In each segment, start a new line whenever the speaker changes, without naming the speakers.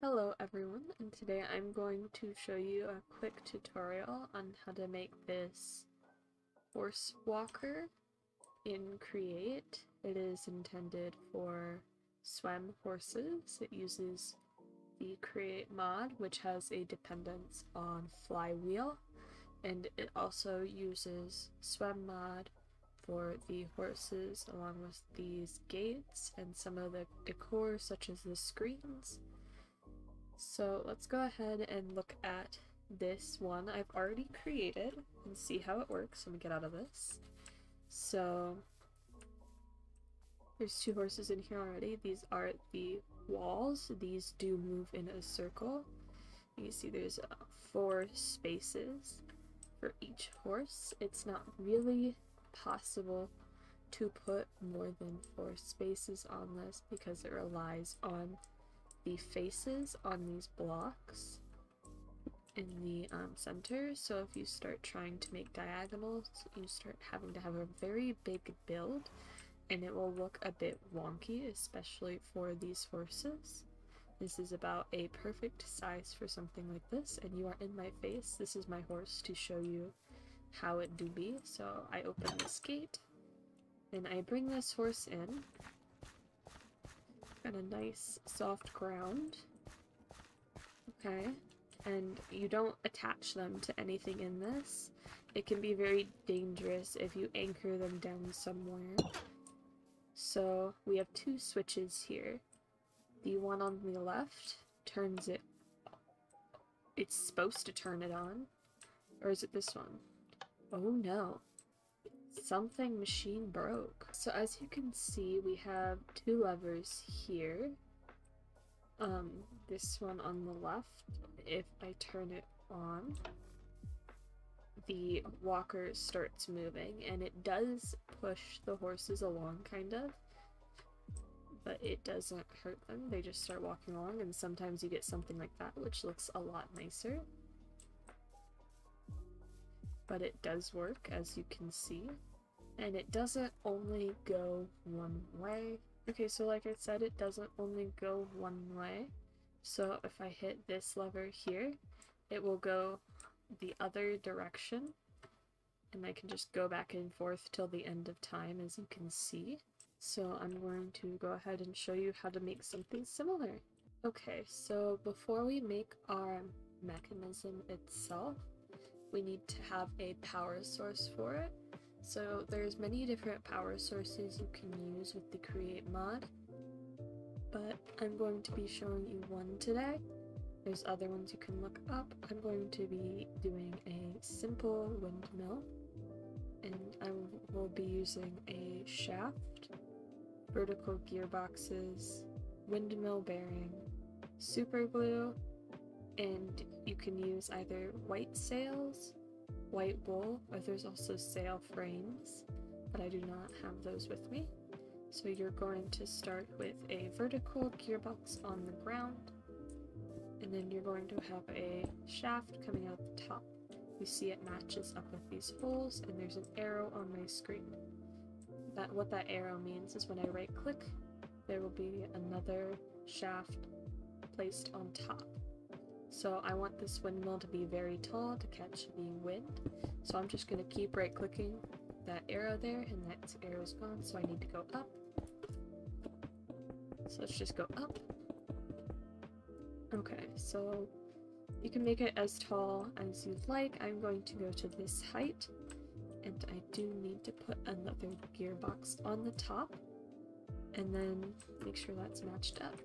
Hello everyone, and today I'm going to show you a quick tutorial on how to make this horse walker in Create. It is intended for SWEM horses. It uses the Create mod, which has a dependence on flywheel, and it also uses SWEM mod for the horses along with these gates and some of the decor such as the screens so let's go ahead and look at this one I've already created and see how it works when we get out of this. So there's two horses in here already. These are the walls. These do move in a circle. You see there's uh, four spaces for each horse. It's not really possible to put more than four spaces on this because it relies on the faces on these blocks in the um, center. So if you start trying to make diagonals, you start having to have a very big build and it will look a bit wonky, especially for these horses. This is about a perfect size for something like this, and you are in my face. This is my horse to show you how it do be. So I open this gate, and I bring this horse in, Got a nice soft ground. Okay. And you don't attach them to anything in this. It can be very dangerous if you anchor them down somewhere. So we have two switches here. The one on the left turns it... It's supposed to turn it on. Or is it this one? Oh no something machine broke. So as you can see, we have two levers here. Um, this one on the left, if I turn it on, the walker starts moving and it does push the horses along kind of but it doesn't hurt them they just start walking along and sometimes you get something like that which looks a lot nicer but it does work as you can see and it doesn't only go one way. Okay, so like I said, it doesn't only go one way. So if I hit this lever here, it will go the other direction. And I can just go back and forth till the end of time, as you can see. So I'm going to go ahead and show you how to make something similar. Okay, so before we make our mechanism itself, we need to have a power source for it. So there's many different power sources you can use with the create mod, but I'm going to be showing you one today. There's other ones you can look up. I'm going to be doing a simple windmill, and I will be using a shaft, vertical gearboxes, windmill bearing, super glue, and you can use either white sails white wool, but there's also sail frames, but I do not have those with me. So you're going to start with a vertical gearbox on the ground, and then you're going to have a shaft coming out the top. You see it matches up with these holes, and there's an arrow on my screen. That What that arrow means is when I right click, there will be another shaft placed on top. So I want this windmill to be very tall to catch the wind. So I'm just going to keep right clicking that arrow there and that arrow is gone so I need to go up. So let's just go up. Okay, so you can make it as tall as you'd like. I'm going to go to this height and I do need to put another gearbox on the top and then make sure that's matched up.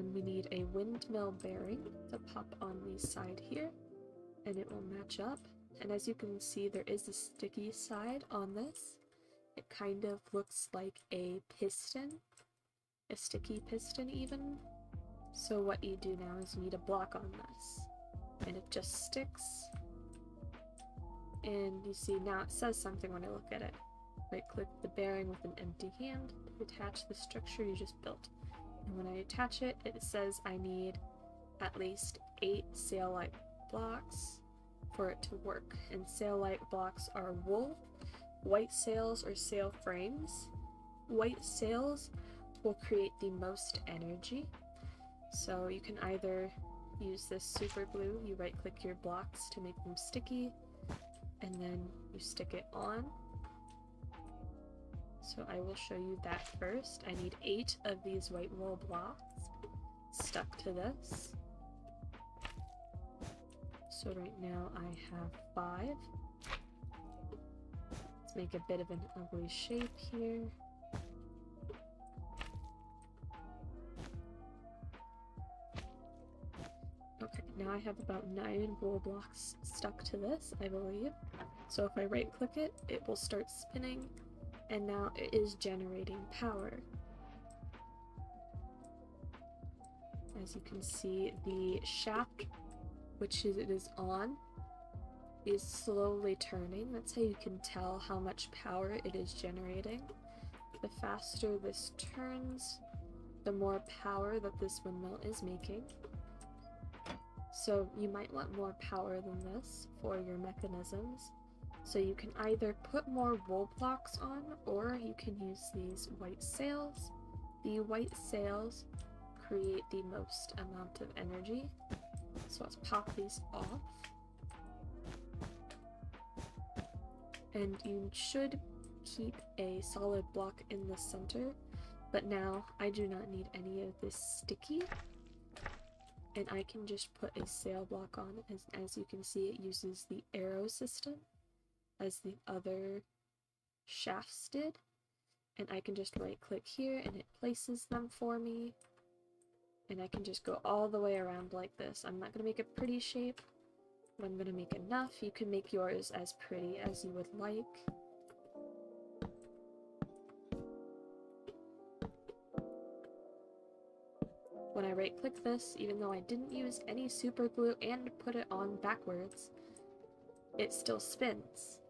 Then we need a windmill bearing to pop on the side here and it will match up. And as you can see, there is a sticky side on this. It kind of looks like a piston, a sticky piston even. So what you do now is you need a block on this and it just sticks. And you see now it says something when I look at it. Right click the bearing with an empty hand to attach the structure you just built. And when I attach it, it says I need at least eight sail-like blocks for it to work. And sail-like blocks are wool, white sails or sail frames. White sails will create the most energy, So you can either use this super glue, you right click your blocks to make them sticky, and then you stick it on. So I will show you that first. I need eight of these white wool blocks stuck to this. So right now I have five. Let's make a bit of an ugly shape here. Okay, now I have about nine wool blocks stuck to this, I believe. So if I right click it, it will start spinning, and now it is generating power. As you can see, the shaft which it is on is slowly turning. That's how you can tell how much power it is generating. The faster this turns, the more power that this windmill is making. So you might want more power than this for your mechanisms. So you can either put more wool blocks on or you can use these white sails. The white sails create the most amount of energy. So let's pop these off. And you should keep a solid block in the center, but now I do not need any of this sticky and I can just put a sail block on as, as you can see it uses the arrow system as the other shafts did and I can just right click here and it places them for me and I can just go all the way around like this. I'm not going to make a pretty shape, but I'm going to make enough. You can make yours as pretty as you would like. When I right click this, even though I didn't use any super glue and put it on backwards, it still spins.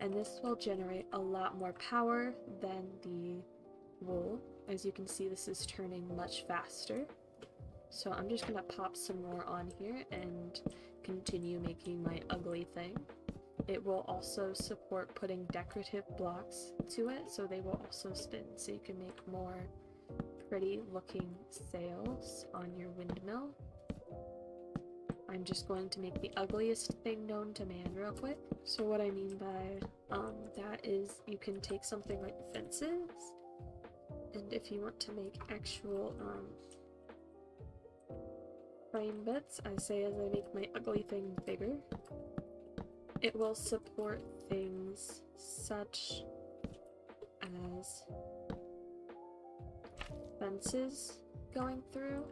And this will generate a lot more power than the wool. As you can see, this is turning much faster. So I'm just gonna pop some more on here and continue making my ugly thing. It will also support putting decorative blocks to it, so they will also spin, so you can make more pretty looking sails on your windmill. I'm just going to make the ugliest thing known to man real quick. So what I mean by um, that is you can take something like fences, and if you want to make actual um, frame bits, I say as I make my ugly thing bigger. It will support things such as fences going through.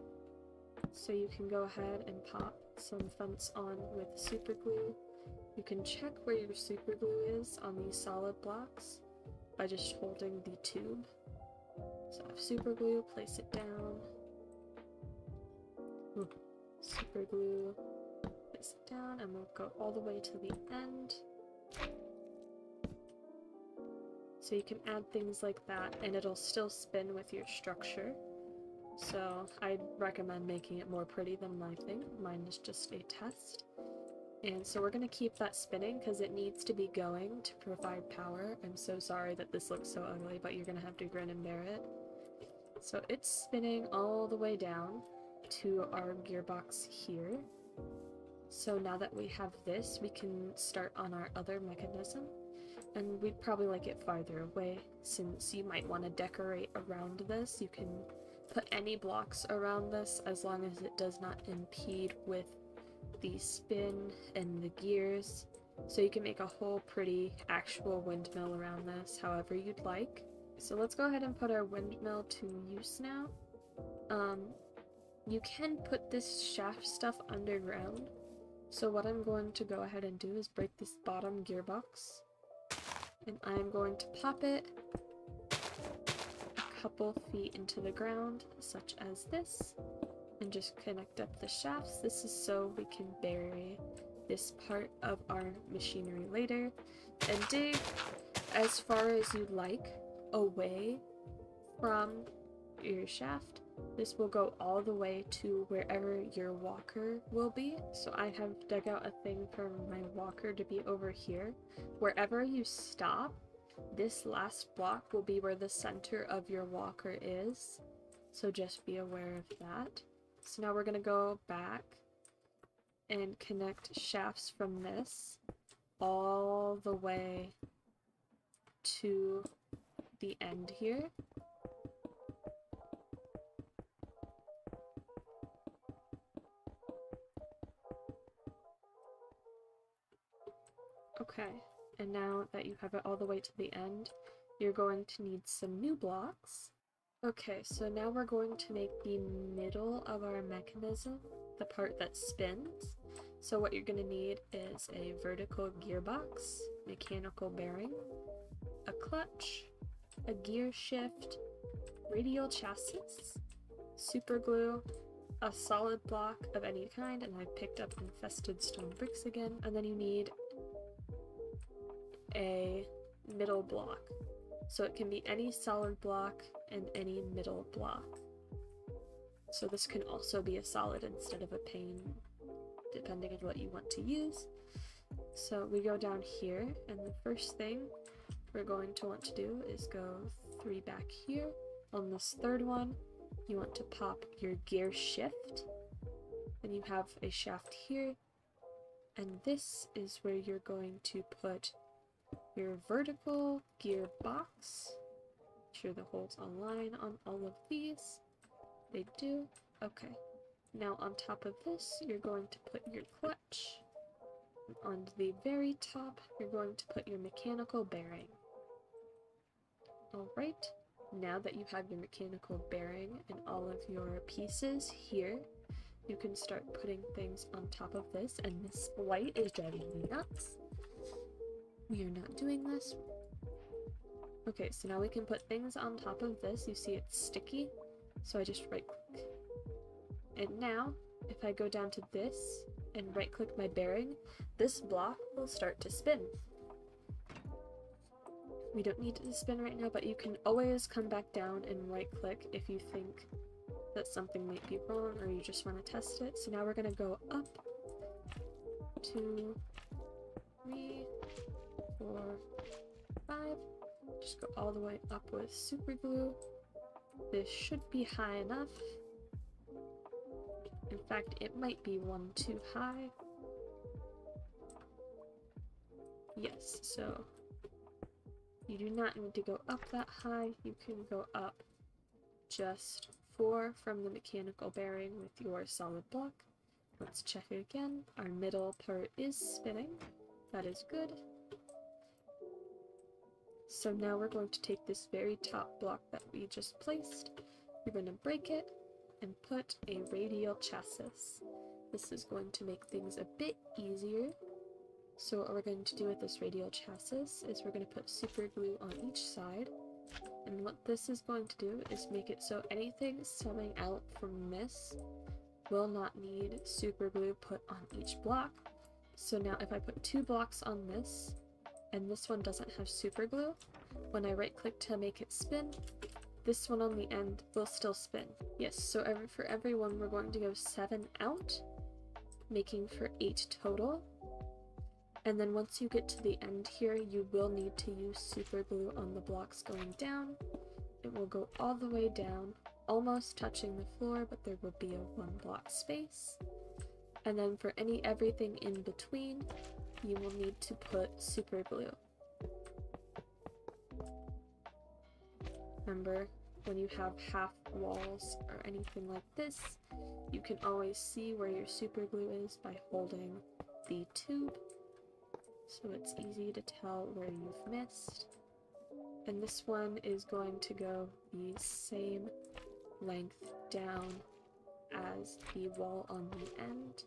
So you can go ahead and pop some fence on with super glue. You can check where your super glue is on these solid blocks by just holding the tube. So I have super glue, place it down. Super glue, place it down, and we'll go all the way to the end. So you can add things like that and it'll still spin with your structure. So I'd recommend making it more pretty than my thing. Mine is just a test. And so we're going to keep that spinning because it needs to be going to provide power. I'm so sorry that this looks so ugly, but you're going to have to grin and bear it. So it's spinning all the way down to our gearbox here. So now that we have this, we can start on our other mechanism. And we'd probably like it farther away, since you might want to decorate around this. You can put any blocks around this as long as it does not impede with the spin and the gears. So you can make a whole pretty actual windmill around this however you'd like. So let's go ahead and put our windmill to use now. Um, you can put this shaft stuff underground. So what I'm going to go ahead and do is break this bottom gearbox and I'm going to pop it couple feet into the ground, such as this, and just connect up the shafts. This is so we can bury this part of our machinery later, and dig as far as you like away from your shaft this will go all the way to wherever your walker will be. So I have dug out a thing for my walker to be over here. Wherever you stop, this last block will be where the center of your walker is. So just be aware of that. so now we're going to go back and connect shafts from this all the way to the end here. Okay, and now that you have it all the way to the end, you're going to need some new blocks. Okay, so now we're going to make the middle of our mechanism, the part that spins. So what you're going to need is a vertical gearbox, mechanical bearing, a clutch, a gear shift, radial chassis, super glue, a solid block of any kind, and I picked up infested stone bricks again, and then you need a middle block. So it can be any solid block and any middle block. So this can also be a solid instead of a pane, depending on what you want to use. So we go down here, and the first thing we're going to want to do is go three back here. On this third one, you want to pop your gear shift. Then you have a shaft here, and this is where you're going to put your vertical gearbox. Make sure the holes align on all of these. They do. Okay. Now on top of this, you're going to put your clutch. On the very top, you're going to put your mechanical bearing. Alright, now that you have your mechanical bearing and all of your pieces here, you can start putting things on top of this, and this light is driving me nuts. We are not doing this. Okay, so now we can put things on top of this. You see it's sticky, so I just right click. And now, if I go down to this and right click my bearing, this block will start to spin. We don't need to spin right now, but you can always come back down and right click if you think that something might be wrong or you just want to test it. So now we're going to go up, three, four, five. Just go all the way up with super glue. This should be high enough. In fact, it might be one too high. Yes, so you do not need to go up that high. You can go up just four from the mechanical bearing with your solid block. Let's check it again. Our middle part is spinning. That is good. So now we're going to take this very top block that we just placed, we're going to break it and put a radial chassis. This is going to make things a bit easier. So what we're going to do with this radial chassis is we're going to put super glue on each side. And what this is going to do is make it so anything stemming out from this will not need super glue put on each block. So now if I put two blocks on this, and this one doesn't have super glue, when I right click to make it spin, this one on the end will still spin. Yes, so every, for every one we're going to go 7 out, making for 8 total. And then once you get to the end here, you will need to use super glue on the blocks going down. It will go all the way down, almost touching the floor, but there will be a one block space. And then for any everything in between, you will need to put super glue. Remember, when you have half walls or anything like this, you can always see where your super glue is by holding the tube, so it's easy to tell where you've missed. And this one is going to go the same length down as the wall on the end.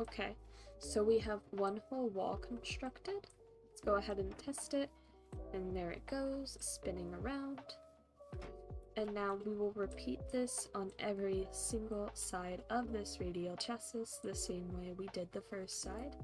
Okay, so we have one whole wall constructed. Let's go ahead and test it. And there it goes, spinning around. And now we will repeat this on every single side of this radial chassis the same way we did the first side.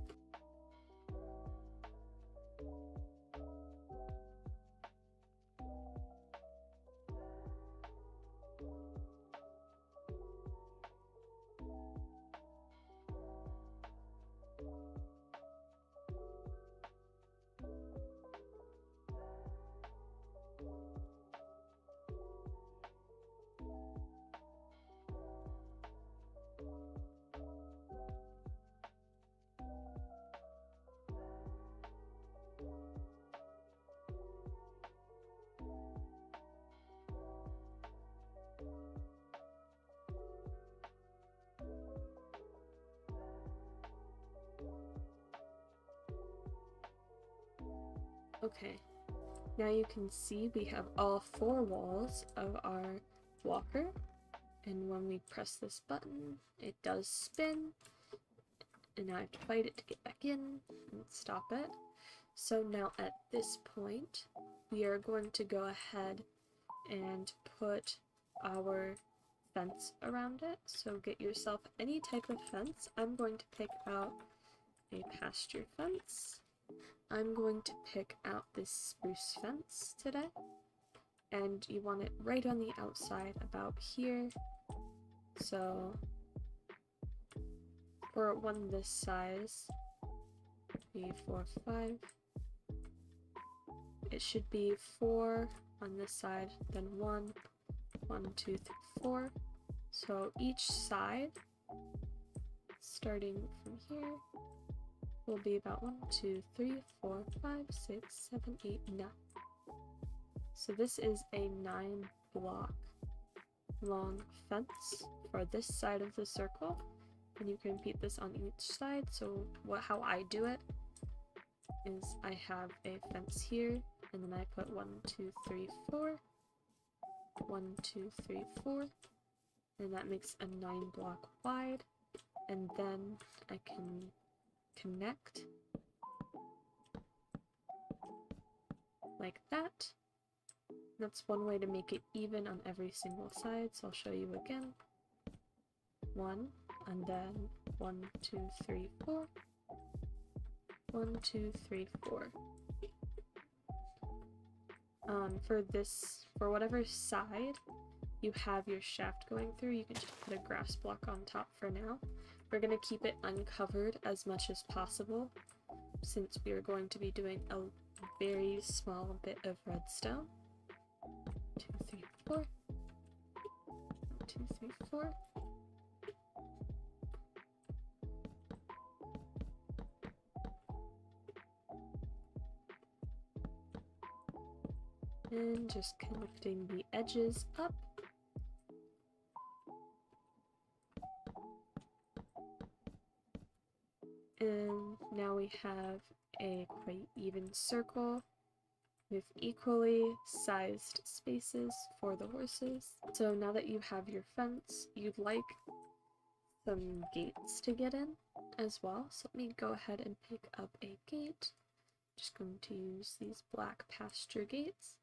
Okay, now you can see we have all four walls of our walker. And when we press this button, it does spin. And now I have to fight it to get back in and stop it. So now at this point, we are going to go ahead and put our fence around it. So get yourself any type of fence. I'm going to pick out a pasture fence. I'm going to pick out this spruce fence today. And you want it right on the outside about here. So for one this size, three, four, five, it should be four on this side, then one, one, two, three, four. So each side, starting from here, will be about one, two, three, four, five, six, seven, eight, nine. So this is a nine block long fence for this side of the circle. And you can repeat this on each side. So what how I do it is I have a fence here and then I put one two three four. One two three four. And that makes a nine block wide. And then connect like that that's one way to make it even on every single side, so I'll show you again. One, and then one, two, three, four. One, two, three, four. Um, for this, for whatever side you have your shaft going through, you can just put a grass block on top for now. We're going to keep it uncovered as much as possible, since we are going to be doing a very small bit of redstone two, three, four. Two, three, four. And just connecting the edges up. And now we have a quite even circle with equally sized spaces for the horses. So now that you have your fence, you'd like some gates to get in as well. So let me go ahead and pick up a gate. Just going to use these black pasture gates.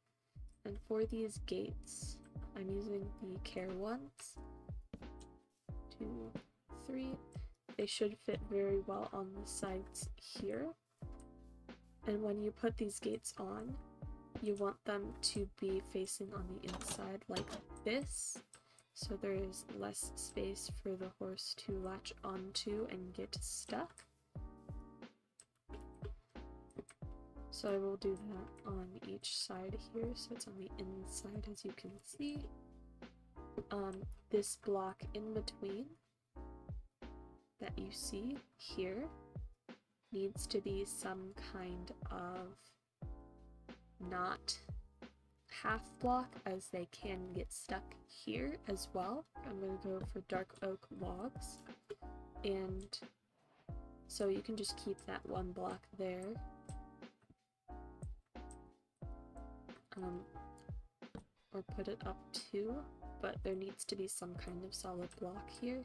And for these gates, I'm using the care ones. Two, three. They should fit very well on the sides here. And when you put these gates on, you want them to be facing on the inside like this so there is less space for the horse to latch onto and get stuck. So I will do that on each side here, so it's on the inside as you can see. Um, this block in between that you see here needs to be some kind of not half block as they can get stuck here as well. I'm going to go for dark oak logs and so you can just keep that one block there. Um, or put it up too, but there needs to be some kind of solid block here.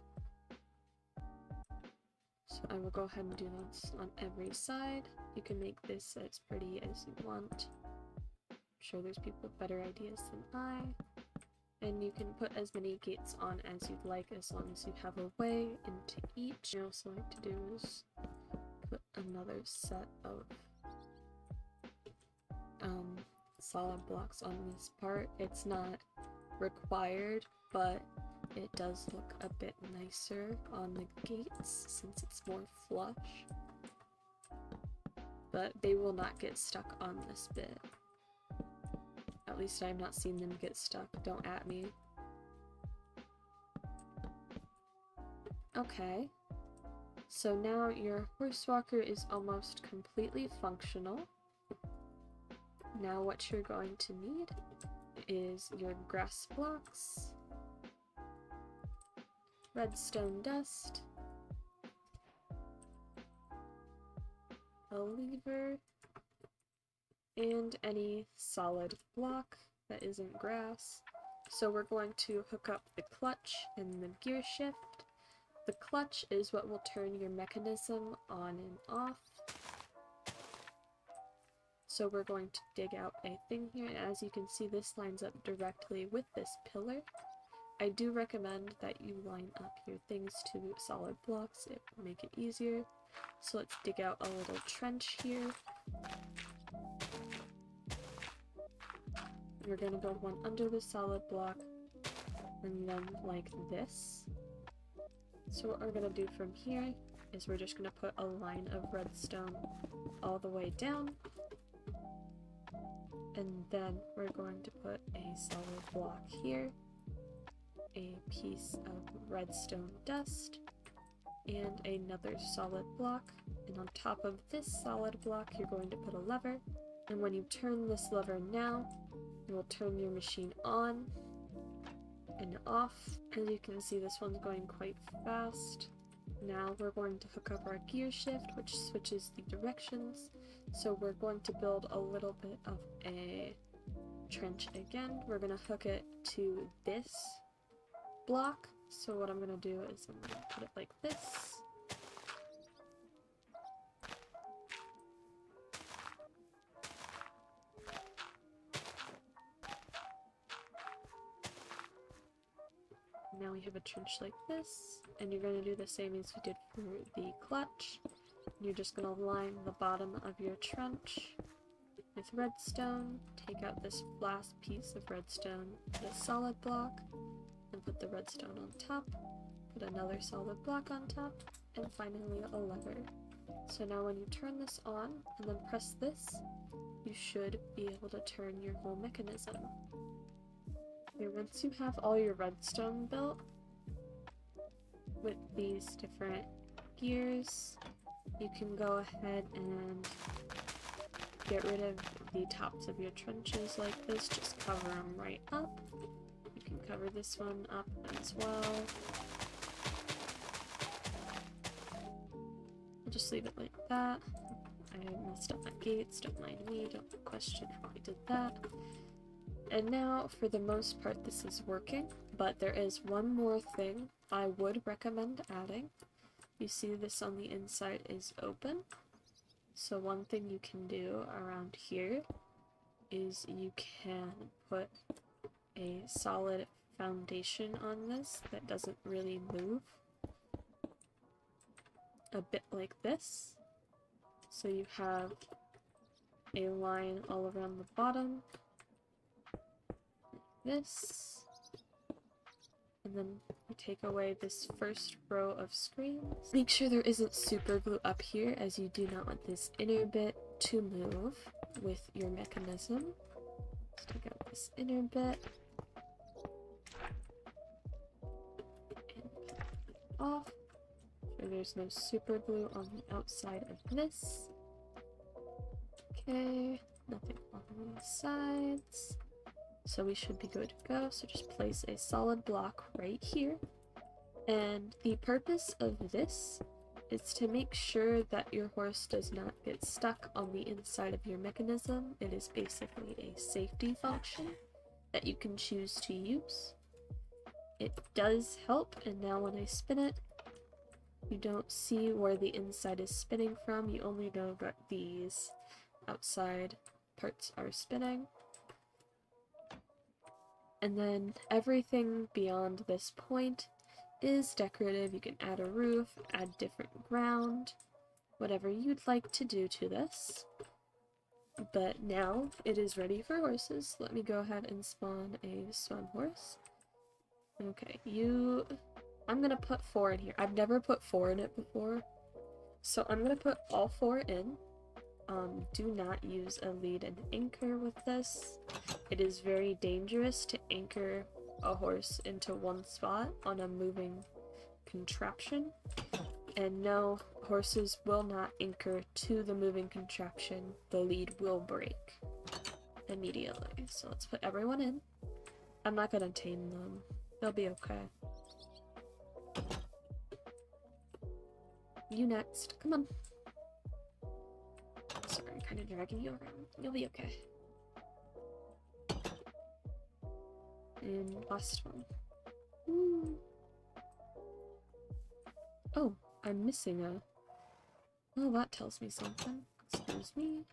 I will go ahead and do this on every side. You can make this as pretty as you want sure there's people with better ideas than I. And you can put as many gates on as you'd like as long as you have a way into each. I also like to do is put another set of um, solid blocks on this part. It's not required, but it does look a bit nicer on the gates since it's more flush. But they will not get stuck on this bit. At least I've not seen them get stuck. Don't at me. Okay. So now your horse walker is almost completely functional. Now what you're going to need is your grass blocks, redstone dust, a lever, and any solid block that isn't grass. So we're going to hook up the clutch and the gear shift. The clutch is what will turn your mechanism on and off. So we're going to dig out a thing here, and as you can see this lines up directly with this pillar. I do recommend that you line up your things to solid blocks, it will make it easier. So let's dig out a little trench here. We're gonna go one under the solid block, and then like this. So what we're gonna do from here is we're just gonna put a line of redstone all the way down, and then we're going to put a solid block here, a piece of redstone dust, and another solid block. And on top of this solid block, you're going to put a lever. And when you turn this lever now, it will turn your machine on and off. As you can see, this one's going quite fast. Now we're going to hook up our gear shift, which switches the directions. So we're going to build a little bit of a trench again. We're going to hook it to this block. So what I'm to do is I'm to put it like this. Now we have a trench like this, and you're going to do the same as we did for the clutch. You're just going to line the bottom of your trench with redstone, take out this last piece of redstone, a solid block, and put the redstone on top, put another solid block on top, and finally a lever. So now when you turn this on and then press this, you should be able to turn your whole mechanism. Okay, once you have all your redstone built with these different gears, you can go ahead and get rid of the tops of your trenches like this, just cover them right up. Cover this one up as well. I'll just leave it like that. I messed up my gates, don't mind me, don't question how I did that. And now, for the most part, this is working, but there is one more thing I would recommend adding. You see this on the inside is open. So one thing you can do around here is you can put a solid foundation on this that doesn't really move. A bit like this. So you have a line all around the bottom this. And then you take away this first row of screens. Make sure there isn't super glue up here as you do not want this inner bit to move with your mechanism. Let's take out this inner bit. Off. Sure there's no super glue on the outside of this. Okay, nothing on the sides. So we should be good to go. So just place a solid block right here. And the purpose of this is to make sure that your horse does not get stuck on the inside of your mechanism. It is basically a safety function that you can choose to use. It does help, and now when I spin it, you don't see where the inside is spinning from, you only know that these outside parts are spinning. And then everything beyond this point is decorative. You can add a roof, add different ground, whatever you'd like to do to this. But now it is ready for horses. Let me go ahead and spawn a SWEM horse. Okay, you... I'm gonna put four in here. I've never put four in it before. So I'm gonna put all four in. Um, do not use a lead and anchor with this. It is very dangerous to anchor a horse into one spot on a moving contraption. And no, horses will not anchor to the moving contraption. The lead will break immediately. So let's put everyone in. I'm not gonna tame them. They'll be okay. You next. Come on Sorry, I'm kind of dragging you around. You'll be okay. And last one. Woo. Oh, I'm missing a... Well, that tells me something. Excuse me.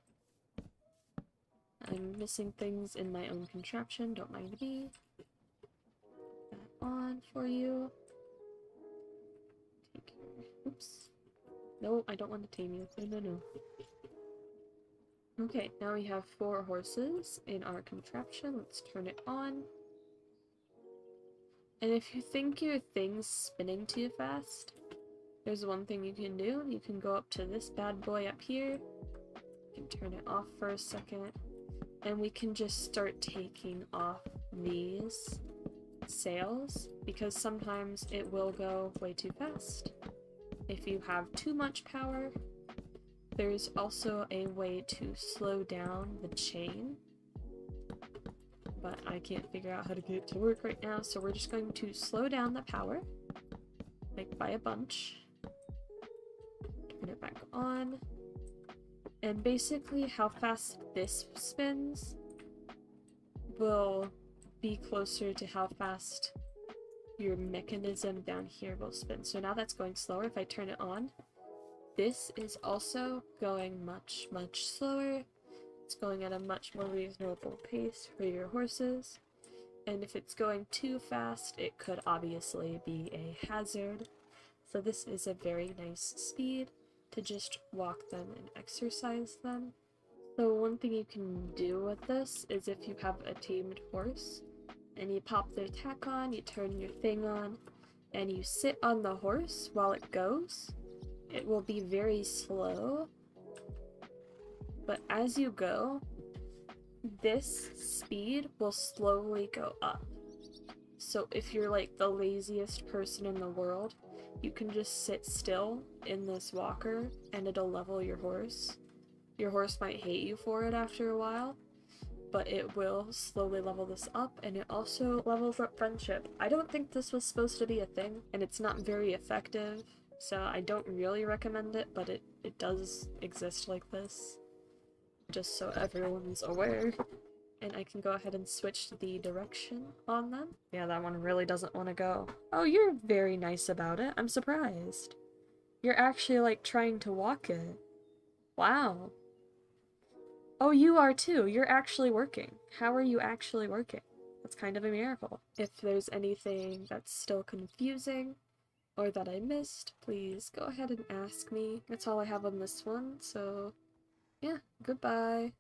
I'm missing things in my own contraption, don't mind me. On for you. Take your... Oops. No, I don't want to tame you. No, no, no. Okay, now we have four horses in our contraption. Let's turn it on. And if you think your thing's spinning too fast, there's one thing you can do. You can go up to this bad boy up here. You can turn it off for a second. And we can just start taking off these sails because sometimes it will go way too fast. If you have too much power, there's also a way to slow down the chain. But I can't figure out how to get it to work right now, so we're just going to slow down the power, like by a bunch, turn it back on, and basically how fast this spins will be closer to how fast your mechanism down here will spin. So now that's going slower. If I turn it on, this is also going much, much slower it's going at a much more reasonable pace for your horses. And if it's going too fast, it could obviously be a hazard. So this is a very nice speed to just walk them and exercise them. So one thing you can do with this is if you have a tamed horse and you pop the tack on, you turn your thing on, and you sit on the horse while it goes, it will be very slow but as you go, this speed will slowly go up. So if you're like the laziest person in the world, you can just sit still in this walker and it'll level your horse. Your horse might hate you for it after a while, but it will slowly level this up and it also levels up friendship. I don't think this was supposed to be a thing and it's not very effective, so I don't really recommend it, but it, it does exist like this just so everyone's aware. And I can go ahead and switch the direction on them. Yeah, that one really doesn't want to go. Oh, you're very nice about it. I'm surprised. You're actually, like, trying to walk it. Wow. Oh, you are too. You're actually working. How are you actually working? That's kind of a miracle. If there's anything that's still confusing or that I missed, please go ahead and ask me. That's all I have on this one, so yeah, goodbye.